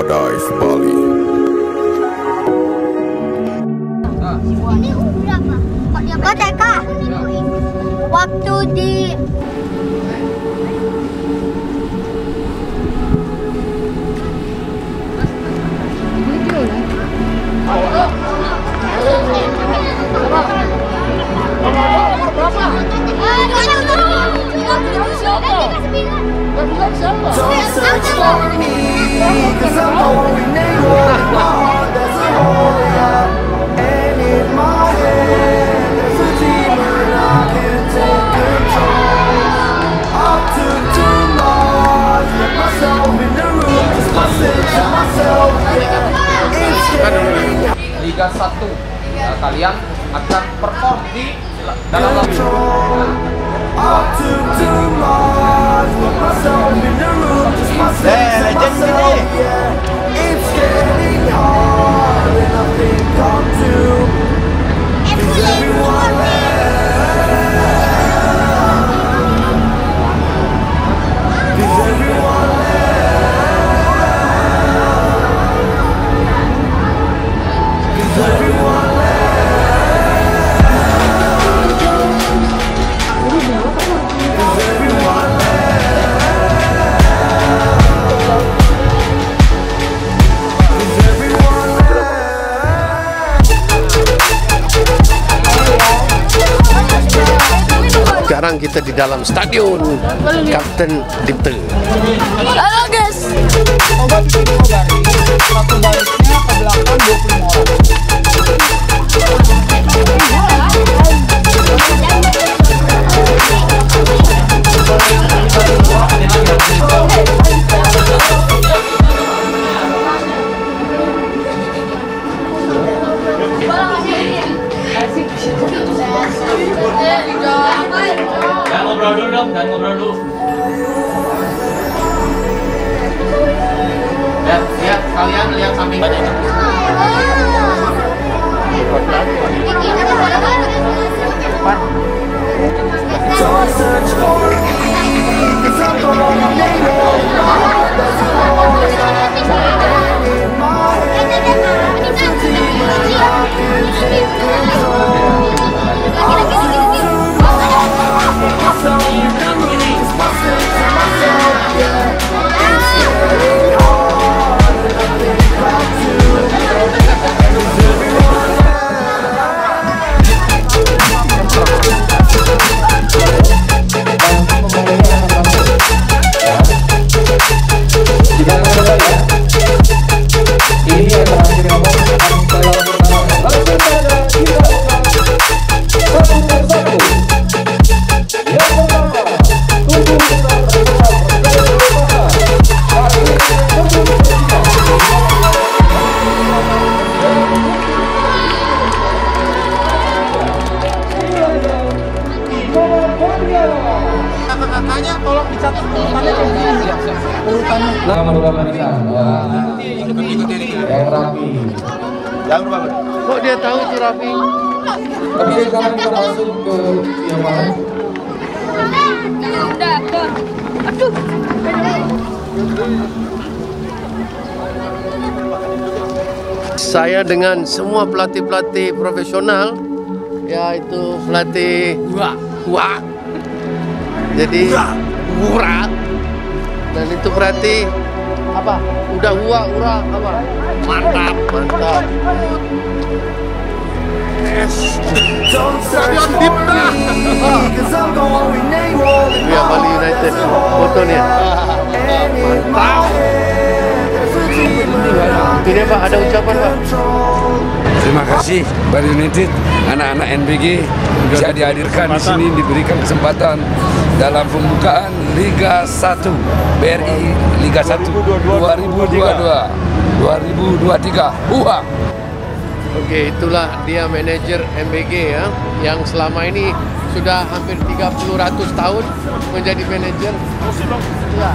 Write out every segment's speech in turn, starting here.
Fadive Bali. Ini berapa? Kau TK? Waktu di Don't search for me, cause I'm AWOL In my heart a And in my head there's a demon I take control too much, let myself in the room Just myself to yeah It's getting Liga 1 Nah, kalian akan perform di dalam lagu I took too much, put myself in the room, just myself to myself, yeah. It's getting hard, and I think I'm doomed. Is everyone kita di dalam stadion Kapten Dipte. Halo guys. Coba bikin dua baris. Satu barisnya ke belakang 25 orang. Jangan ngobrol dulu dong, jangan ngobrol dulu. Ya, lihat kalian lihat samping banyak. Don't search for me, dengan semua pelatih-pelatih profesional, yaitu pelatih Wah, Wah. Jadi Wura. Dan itu berarti apa? Udah Wah, Ura apa? Mantap, mantap. Don't search for me, cause I'm going AWOL in Ya Bali United foto nih. Ini Pak ada ucapan Pak. Terima kasih Bali United, anak-anak NBG bisa dihadirkan di sini diberikan kesempatan dalam pembukaan Liga 1 BRI Liga 1 2022 2023. Uang. Oke, itulah dia manajer MBG ya, yang selama ini sudah hampir 30 ratus tahun menjadi manajer. Ya.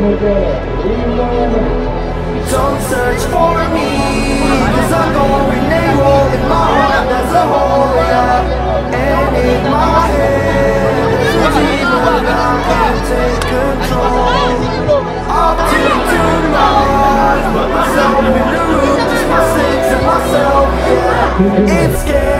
Don't search for me, cause I'm going AWOL in my heart, there's a hole, and in my head, there's a demon, I can't take control. Up till tonight, put myself in the room, just my sins and myself. It's getting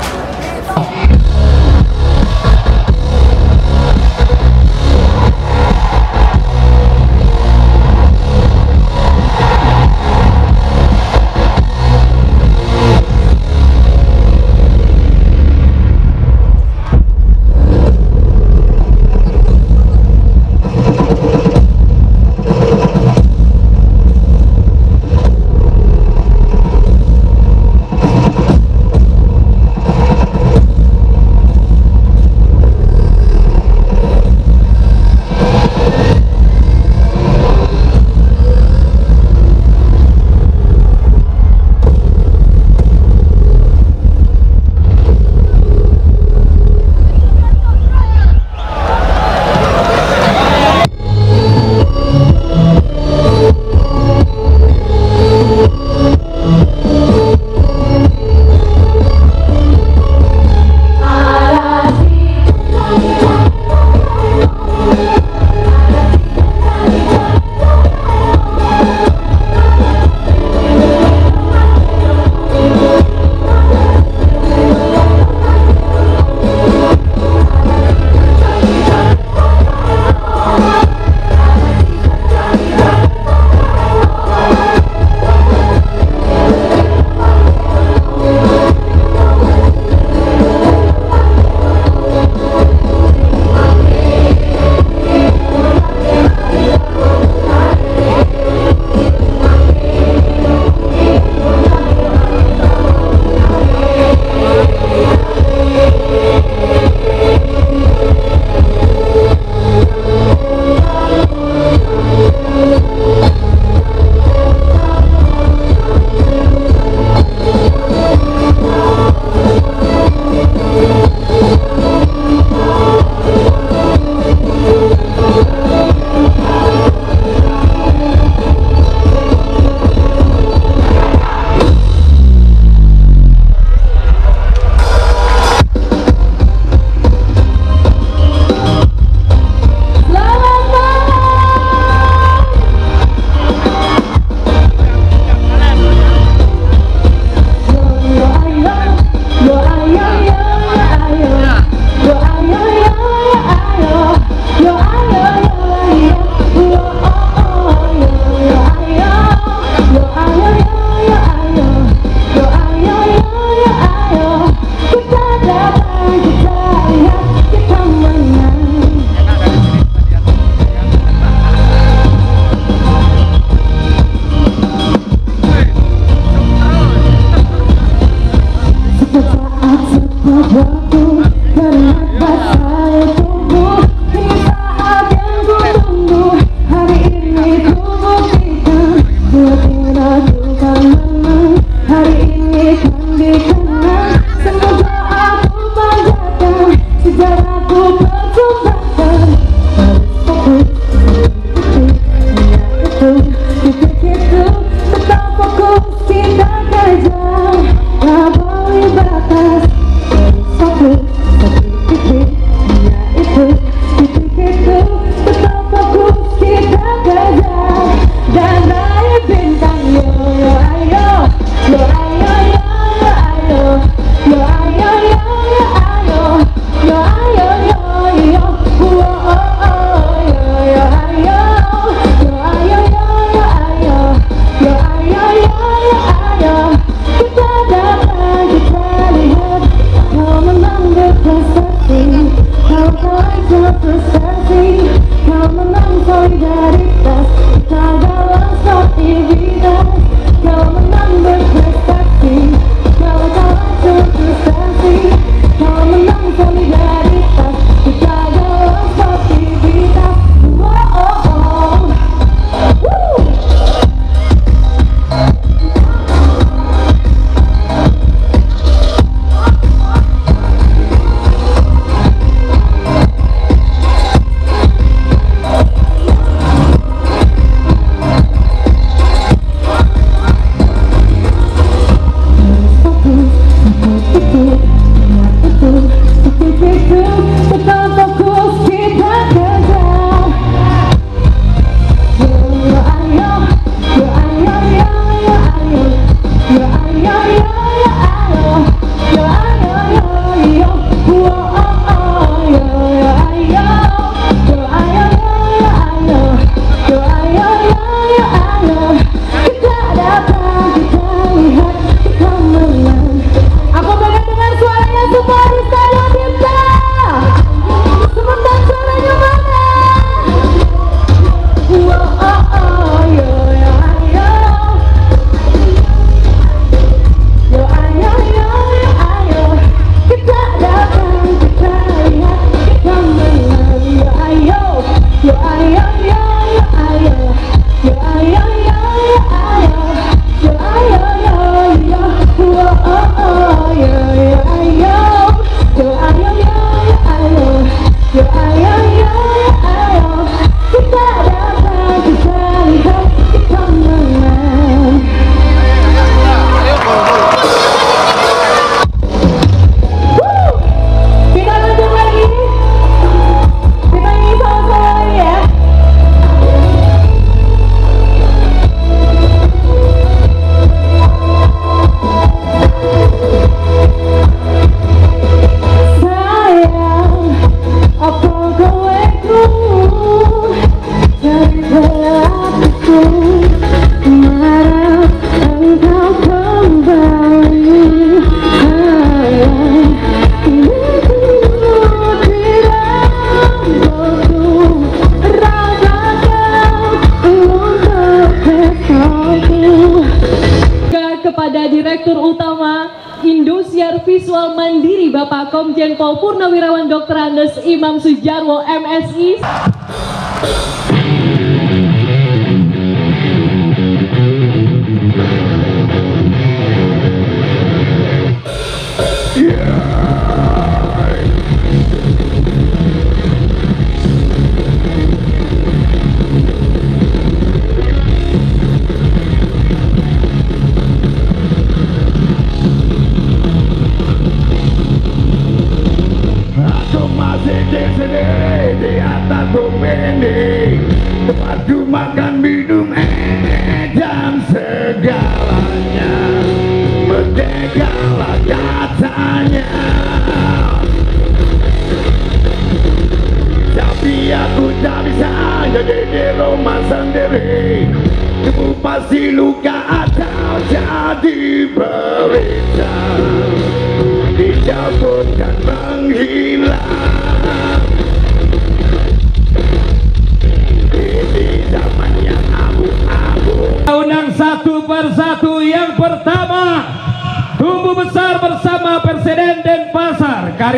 Sujarwo MSI.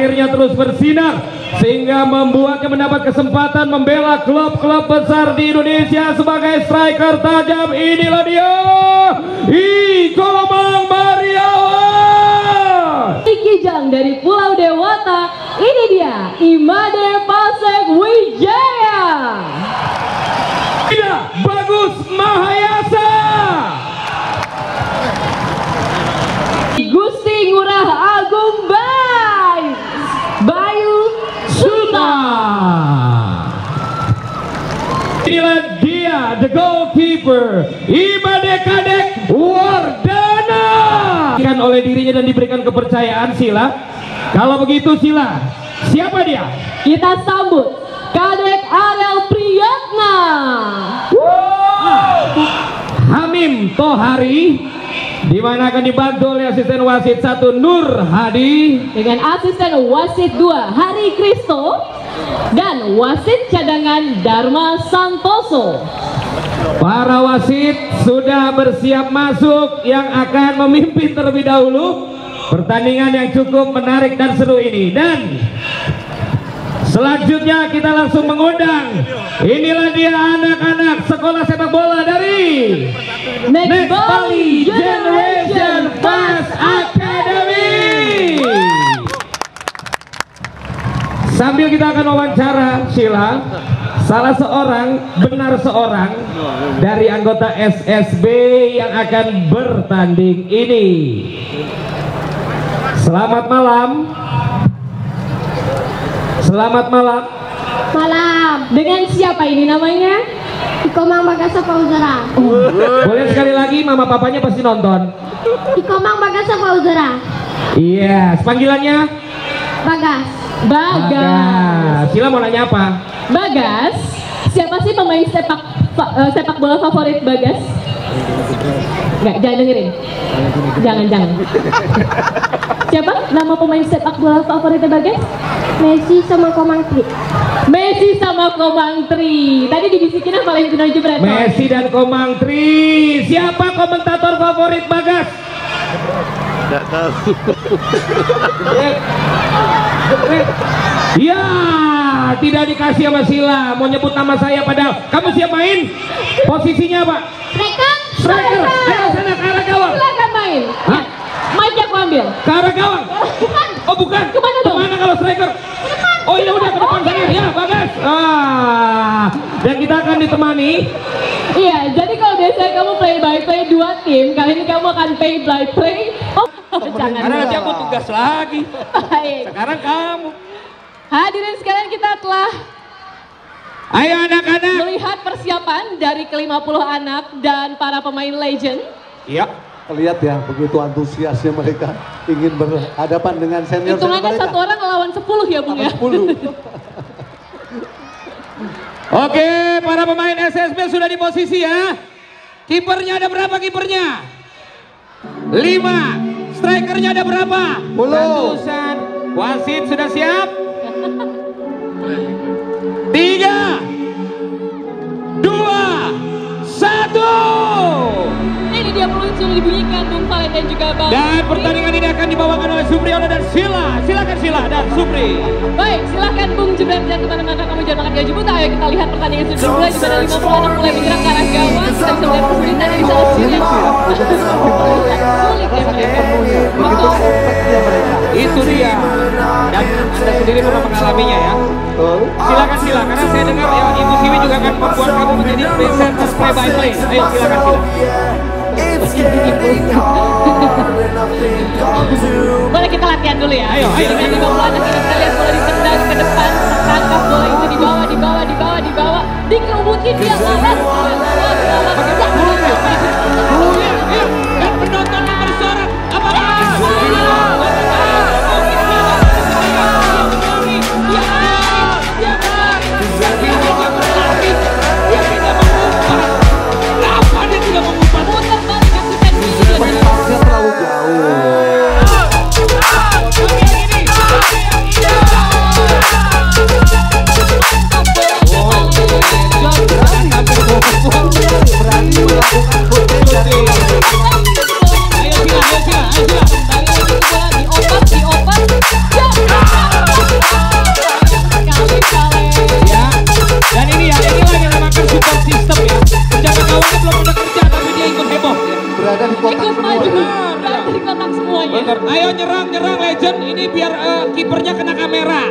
Karirnya terus bersinar Sehingga membuatnya mendapat kesempatan membela klub-klub besar di Indonesia Sebagai striker tajam. Inilah dia Ikomang Mariawan. Kijang dari Pulau Dewata, ini dia Imade Pasek Wijaya. Tidak bagus Mahayasa Gusti Ngurah Agung Bay. Bayu Sultan. Inilah dia the goalkeeper Imade Kadek Wardana Kan oleh dirinya dan diberikan kepercayaan Sila Kalau begitu Sila Siapa dia? Kita sambut Kadek Ariel Priyatna. Hamim Tohari di mana akan dibantu oleh asisten wasit satu Nur Hadi dengan asisten wasit 2 Hari Kristo dan wasit cadangan Dharma Santoso. Para wasit sudah bersiap masuk yang akan memimpin terlebih dahulu. Pertandingan yang cukup menarik dan seru ini. Dan selanjutnya kita langsung mengundang. Inilah dia anak-anak sekolah sepak bola dari Next, Bali Generation Fast Academy. Sambil kita akan wawancara Sheila Salah seorang, benar seorang Dari anggota SSB yang akan bertanding ini Selamat malam Selamat malam Malam. Dengan siapa ini namanya? Ikomang Bagasa Pauzara. Boleh sekali lagi mama papanya pasti nonton Ikomang Bagasa Pauzara. Iya, panggilannya Bagas. Bagas. Sheila mau nanya apa? Bagas. Siapa sih pemain sepak eh, sepak bola favorit Bagas? Enggak, jangan dengerin. Jangan, jangan. Siapa nama pemain sepak bola favoritnya Bagas? Messi sama Komang Tri. Messi sama Komang Tri. Tadi dibisikin apa Valentino Jebret? Messi dan Komang Tri. Siapa komentator favorit Bagas? Tidak tahu. Ya, tidak dikasih sama Sila. Mau nyebut nama saya padahal kamu siap main? Posisinya apa? Mereka Striker. Ayo sana ke arah gawang. Silakan main. Hah? Mic aku ambil. Ke arah gawang. Oh bukan. Ke mana dong? Ke mana kalau striker? Oh iya udah ke depan sana. Ya Bagas. Ah, dan kita akan ditemani Iya, biasanya kamu play by play dua tim, kali ini kamu akan play by play. Oh, jangan. karena nanti aku tugas lagi. Baik. Sekarang kamu. Hadirin sekalian kita telah Ayo anak-anak. melihat persiapan dari ke-50 anak dan para pemain legend. Iya. Lihat ya, begitu antusiasnya mereka ingin berhadapan dengan senior Hitungannya mereka. satu orang lawan 10 ya Bung ya. 10. Oke, para pemain SSB sudah di posisi ya. Kipernya ada berapa kipernya? Lima. Strikernya ada berapa? Sepuluh. Ratusan. Wasit sudah siap? Tiga. Dua. Satu. Dia meluncur. sudah dibunyikan Bung Valen dan juga Bang. Dan pertandingan ini akan dibawakan oleh Supriyono dan Sila. Silakan Sila dan Supri. Baik, silakan Bung Jebret dan teman-teman kamu jangan makan gaji buta. Ayo kita lihat pertandingan sudah dimulai di mana 50 anak mulai bergerak ke arah gawang. Kita bisa melihat kesulitan di sana sendiri. Sulit ya mereka. Itu dia. Dan Anda sendiri pernah mengalaminya ya. Betul. Silakan Sila, karena saya dengar ya Ibu Siwi juga akan membuat kamu menjadi presenter play by play. Ayo silakan Sila. Boleh kita latihan dulu ya. Ayo, ayo. Dengan 50 anak ini kita lihat bola ditendang ke depan, tertangkap bola itu di bawah, di bawah, di bawah, di bawah, dikerubutin dia lawan. Dan Dioper, dioper. Ya. Ya. Dan ini ya, yang system ya. Belum kerja, tapi dia ikut Ikut semuanya. Ayo nyerang, nyerang legend. Ini biar eh, kipernya kena kamera.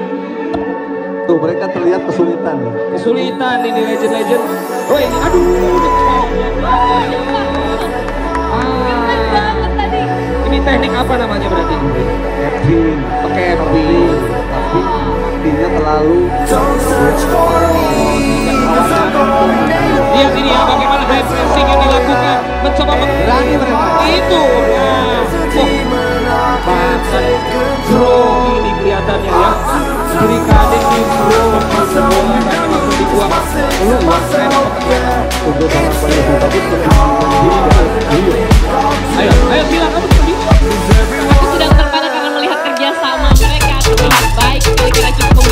Tuh mereka terlihat kesulitan. ya. Kesulitan ini legend-legend. Oh ini, aduh. Keren Ah. Ini teknik apa namanya berarti? Kevin, Pakai Kevin, tapi artinya terlalu Lihat ini ya, bagaimana high pressing yang dilakukan. Mencoba berani mereka. Itu. Nah. Bahkan bro ini kelihatannya ya. Kiri kanan di bro. Dibuang keluar. Untuk orang dengan diri Ayo, ayo silakan.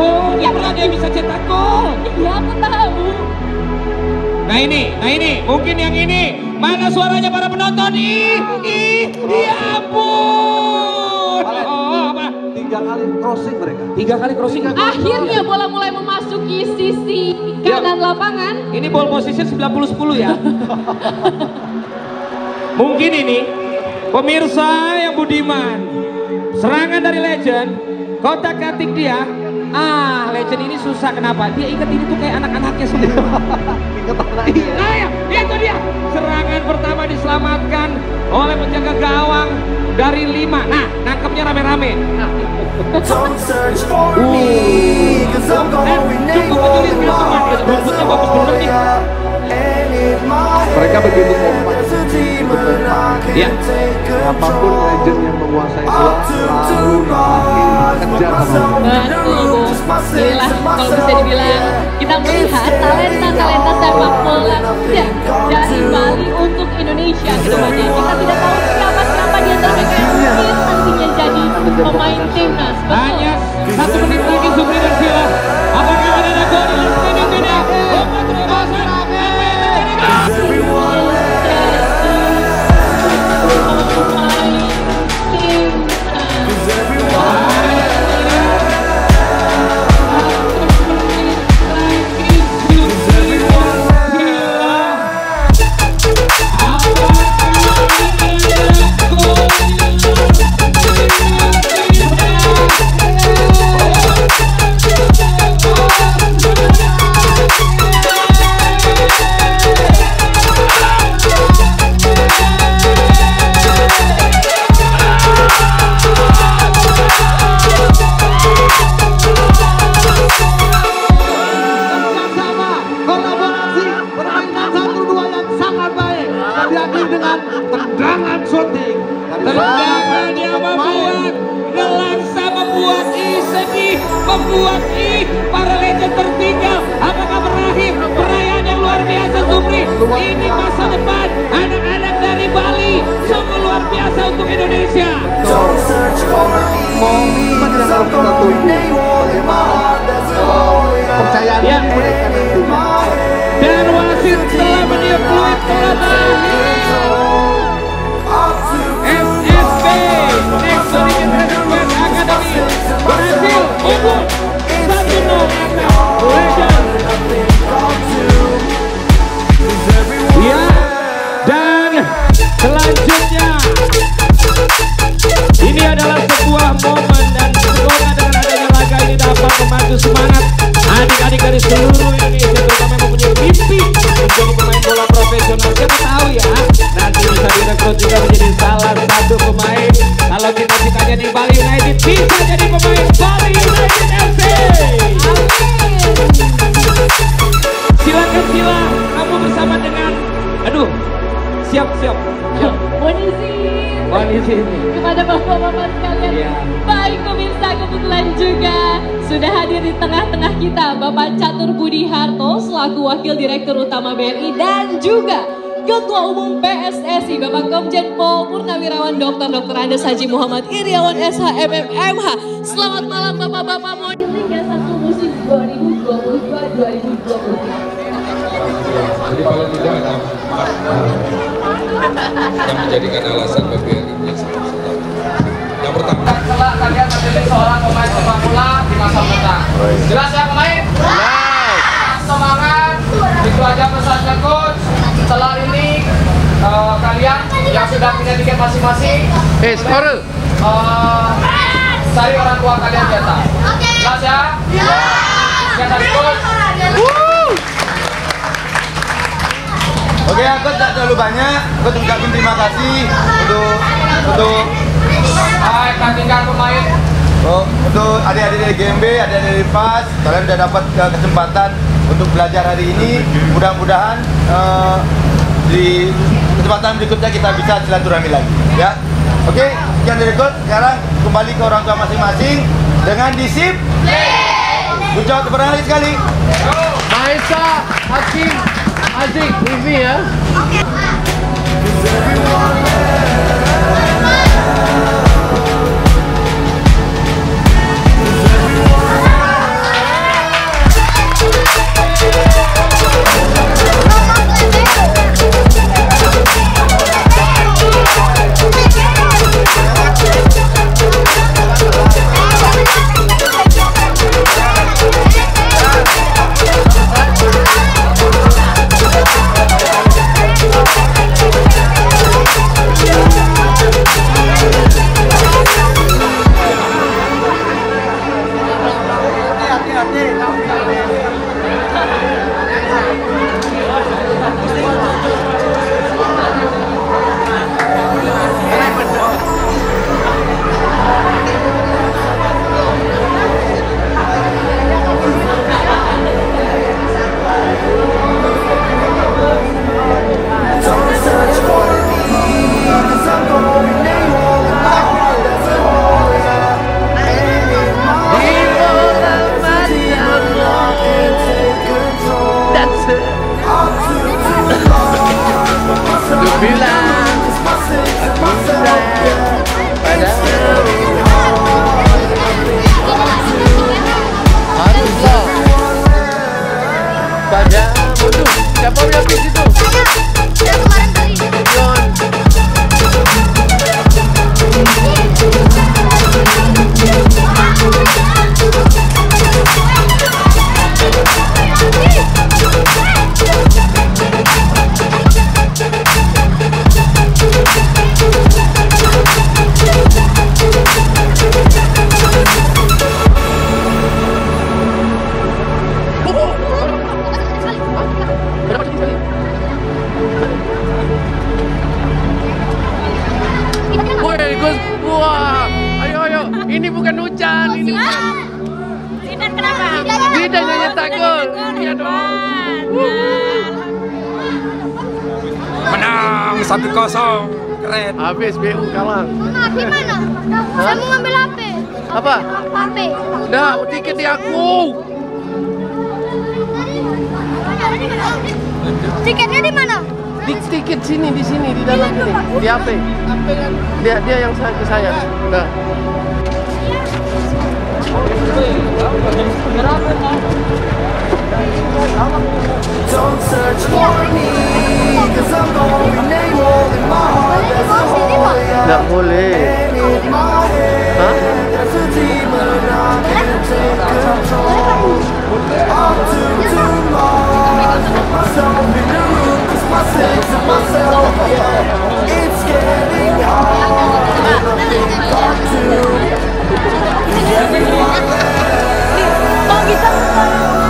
kejauhan. Oh, itulah dia bisa cetak gol. Ya aku tahu. Nah ini, nah ini, mungkin yang ini. Mana suaranya para penonton? Ih, ih, ya ampun. Oh, apa? Tiga kali crossing mereka. Tiga kali crossing. Akhirnya bola mulai memasuki sisi kanan lapangan. Ini ball position 90-10 ya. Mungkin ini pemirsa yang budiman. Serangan dari legend, kotak katik dia. Ah, legend ini susah kenapa? Dia ingat ini tuh kayak anak-anaknya semua. Ingat anaknya. Nah, ya, itu dia. Serangan pertama diselamatkan oleh penjaga gawang dari lima. Nah, nangkepnya rame-rame. Don't search for me Cause I'm going anywhere There's a hole, yeah And in my Mereka begitu kompak. Ya. Can't take Apa pun control legend yang menguasai bola selalu to rise makin kejar sama. Inilah kalau bisa dibilang kita melihat talenta-talenta sepak bola ya, dari Bali untuk Indonesia ke depannya. Kita tidak tahu siapa siapa di antara mereka yang mungkin nantinya jadi pemain timnas. Betul. Hanya satu menit lagi Supri dan Sila. Apakah ada gol di Ini masa depan anak-anak dari Bali. Sungguh luar biasa untuk Indonesia. Percayaan Ya. diri mereka nanti. Dan wasit telah meniup memandu semangat. Adik-adik dari seluruh Indonesia terutama yang mempunyai mimpi menjadi pemain bola profesional. Siapa tahu ya nanti bisa direkrut juga menjadi salah satu pemain. Kalau kita citanya di Bali United bisa jadi pemain Bali United FC silakan sila kamu bersama dengan aduh siap siap siap Mohon izin Mohon izin. kepada bapak-bapak sekalian. Iya. Baik pemirsa kebetulan juga sudah hadir di tengah-tengah kita Bapak Catur Budi Harto selaku Wakil Direktur Utama BRI dan juga Ketua Umum PSSI Bapak Komjen Pol Purnawirawan Dr. Dr. Andes Haji Muhammad Iriawan SHMMMH. Selamat malam Bapak-bapak mau Liga 1 musim 2022-2023. Jadi kalau tidak yang menjadikan alasan BBRI Yang pertama, Kelak kalian menjadi seorang pemain sepak bola di masa mendatang. Jelas ya pemain? Semangat. Itu aja pesannya coach. Setelah ini eh, kalian yang sudah punya tiket masing-masing Eh, skorel. eh, cari orang tua kalian di atas. Jelas ya? Sekian dari coach. Oke, aku tak terlalu banyak. Aku ucapin terima kasih untuk untuk Hai, tandingkan pemain. oh, untuk adik-adik dari GMB, adik-adik dari PAS. Kalian sudah dapat uh, kesempatan untuk belajar hari ini. Mudah-mudahan uh, di kesempatan berikutnya kita bisa silaturahmi lagi. Ya, oke. Sekian dari coach. Sekarang kembali ke orang tua masing-masing dengan disip. Ucap berkali sekali. Maesa, Hakim, Adik, think ya. Okay. Thank you. Yeah. Satu kosong. Keren. Habis BU kalah. HP mana? Saya mau ngambil HP. Apa? HP. Dah, tiket di aku. Tiketnya di mana? Di tiket sini di sini di dalam sini di HP. Dia dia yang saya ke saya. Dah. Don't search for me, cause I'm going AWOL in my heart. There's a hole, yeah. Boleh. And in my head, Hah? there's a demon I can't take control. I'm too, too lost. Put myself in the room, cause my sense of myself, yeah. It's getting hard, and I think I'm too. Is everyone Mana?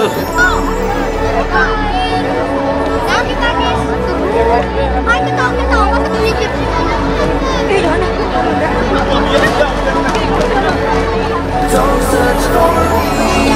Don't search for me,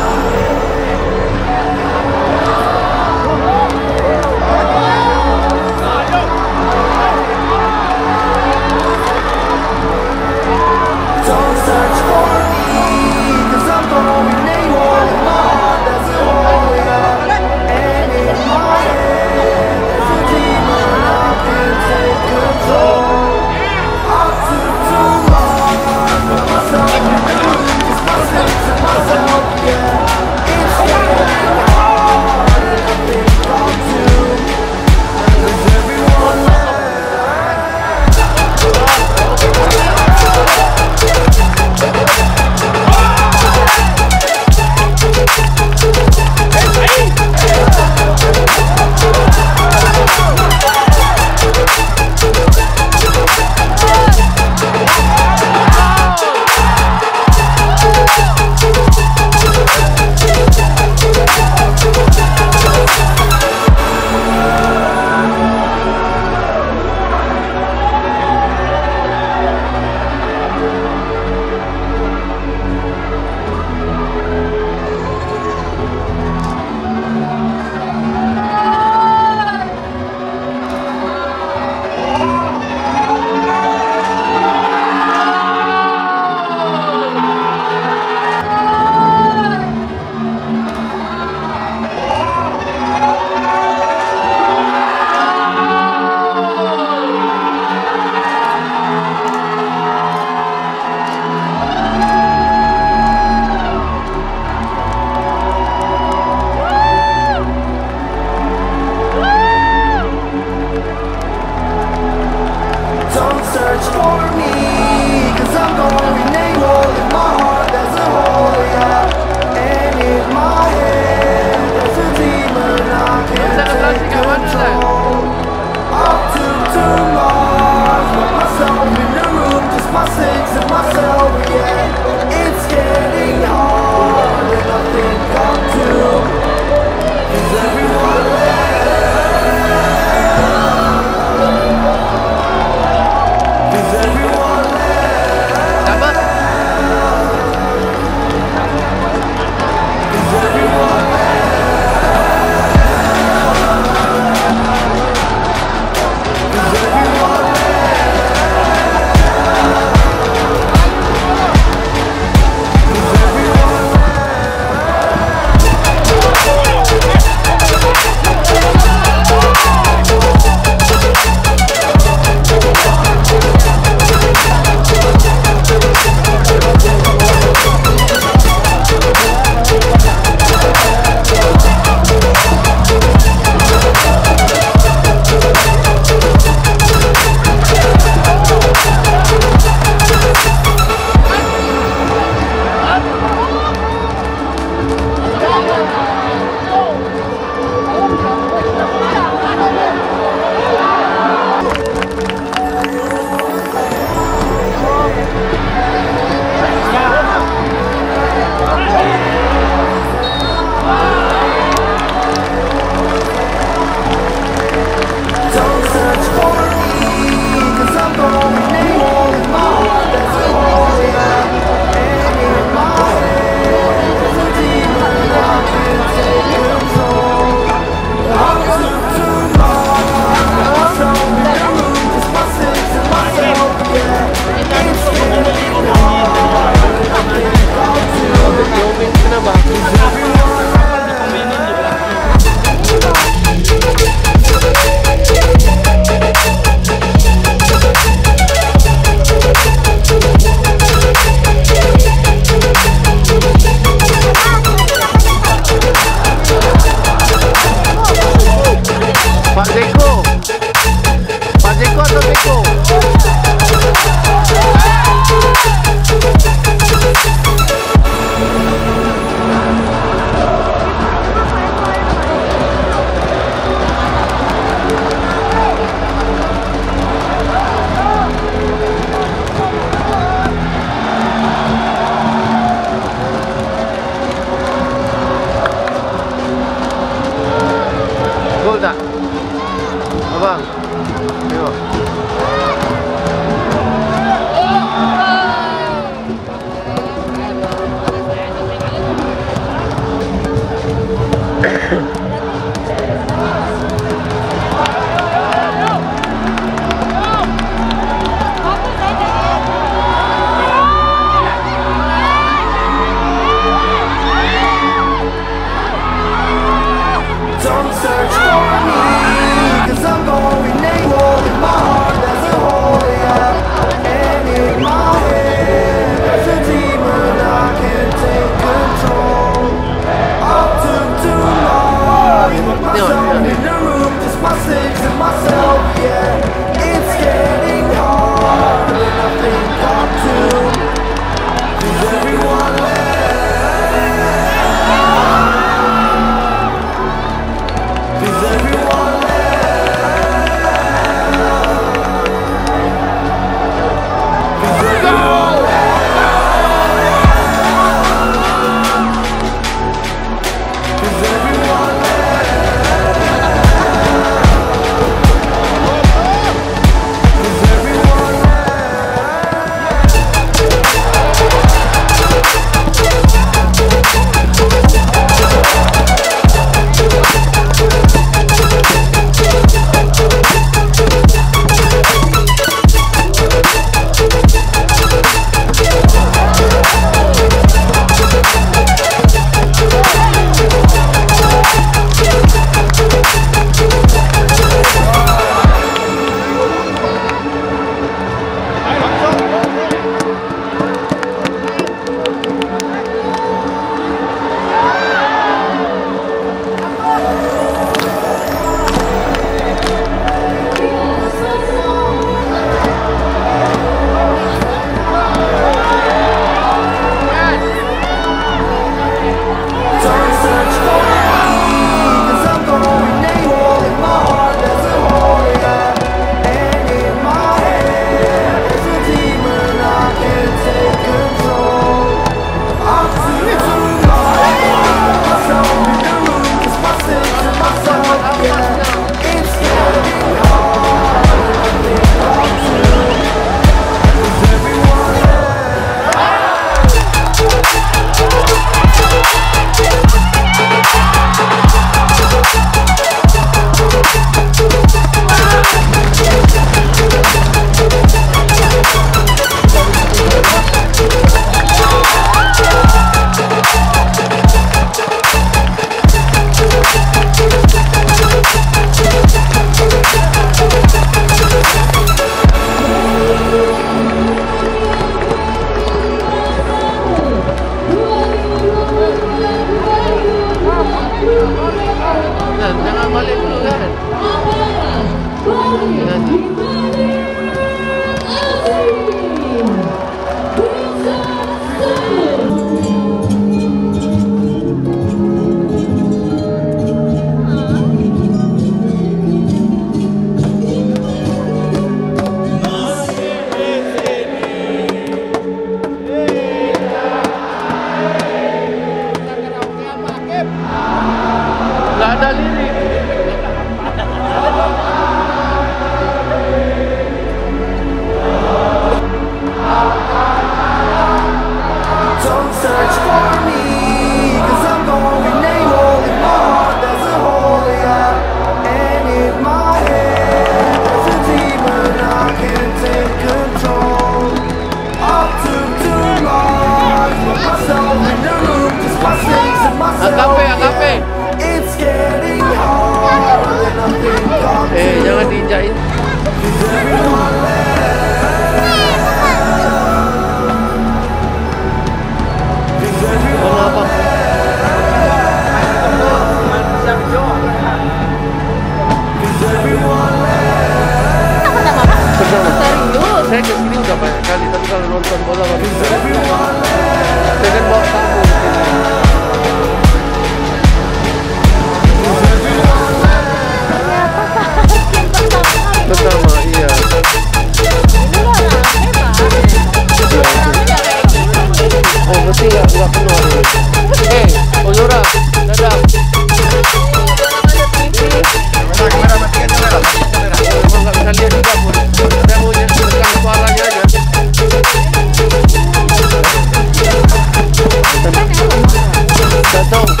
Cadão